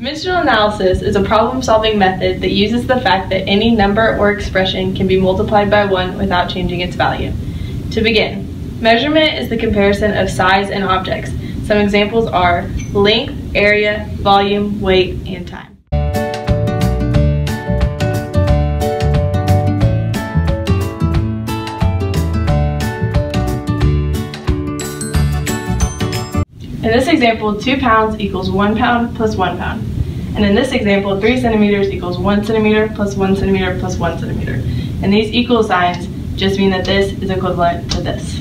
Dimensional analysis is a problem-solving method that uses the fact that any number or expression can be multiplied by 1 without changing its value. To begin, measurement is the comparison of size and objects. Some examples are length, area, volume, weight, and time. In this example, 2 pounds equals 1 pound plus 1 pound. And in this example, 3 centimeters equals 1 centimeter plus 1 centimeter plus 1 centimeter. And these equal signs just mean that this is equivalent to this.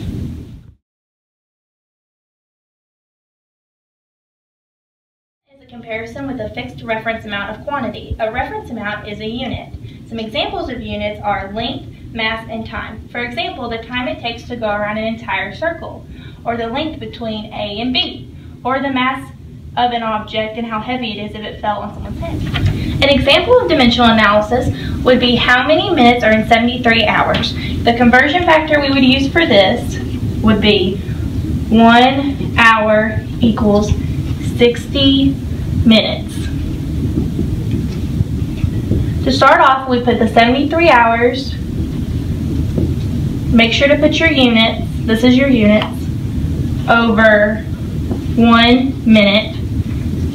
Is a comparison with a fixed reference amount of quantity. A reference amount is a unit. Some examples of units are length, mass, and time. For example, the time it takes to go around an entire circle, or the length between A and B or the mass of an object and how heavy it is if it fell on someone's head. An example of dimensional analysis would be how many minutes are in 73 hours. The conversion factor we would use for this would be 1 hour equals 60 minutes. To start off, we put the 73 hours. Make sure to put your units, this is your units, over one minute.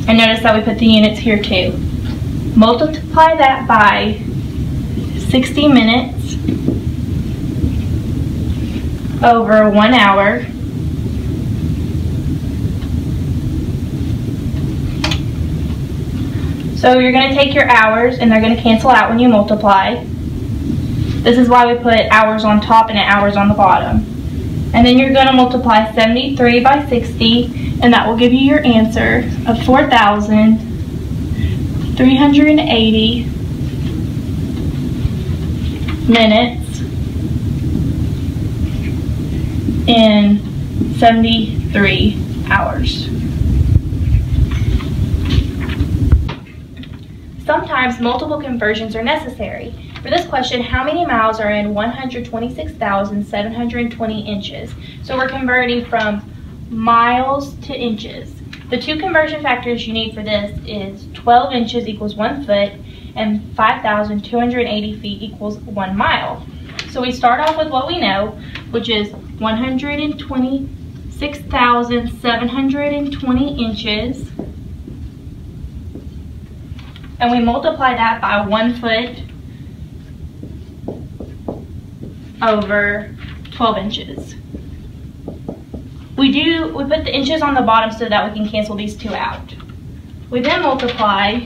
And notice that we put the units here too. Multiply that by 60 minutes over one hour. So you're going to take your hours and they're going to cancel out when you multiply. This is why we put hours on top and hours on the bottom. And then you're going to multiply 73 by 60, and that will give you your answer of 4,380 minutes in 73 hours. Sometimes multiple conversions are necessary. For this question, how many miles are in 126,720 inches? So we're converting from miles to inches. The two conversion factors you need for this is 12 inches equals one foot and 5,280 feet equals one mile. So we start off with what we know, which is 126,720 inches. And we multiply that by one foot over 12 inches. We do, we put the inches on the bottom so that we can cancel these two out. We then multiply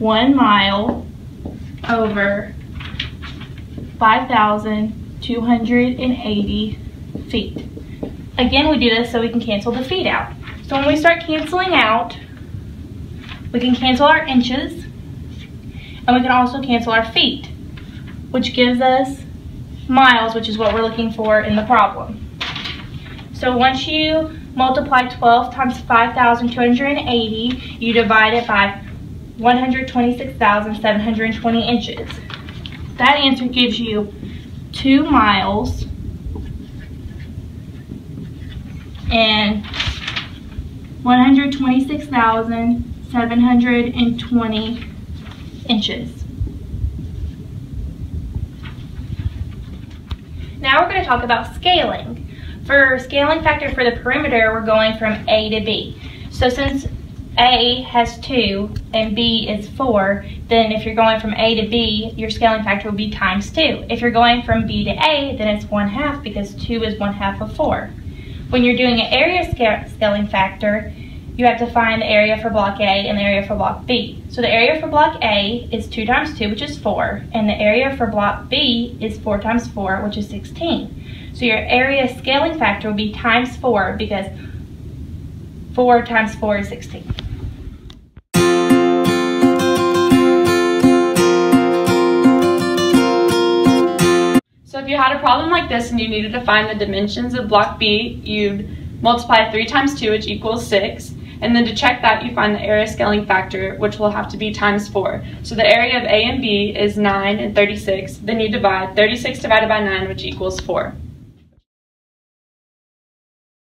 one mile over 5,280 feet. Again, we do this so we can cancel the feet out. So when we start canceling out, we can cancel our inches and we can also cancel our feet which gives us miles, which is what we're looking for in the problem. So once you multiply 12 times 5,280, you divide it by 126,720 inches. That answer gives you 2 miles and 126,720 inches. Now we're going to talk about scaling. For scaling factor for the perimeter, we're going from A to B. So since A has 2 and B is 4, then if you're going from A to B, your scaling factor will be times 2. If you're going from B to A, then it's 1 half because 2 is 1 half of 4. When you're doing an area scaling factor, you have to find the area for block A and the area for block B. So the area for block A is 2 times 2, which is 4, and the area for block B is 4 times 4, which is 16. So your area scaling factor will be times 4 because 4 times 4 is 16. So if you had a problem like this and you needed to find the dimensions of block B, you'd multiply 3 times 2, which equals 6, and then to check that, you find the area scaling factor, which will have to be times 4. So the area of A and B is 9 and 36. Then you divide 36 divided by 9, which equals 4.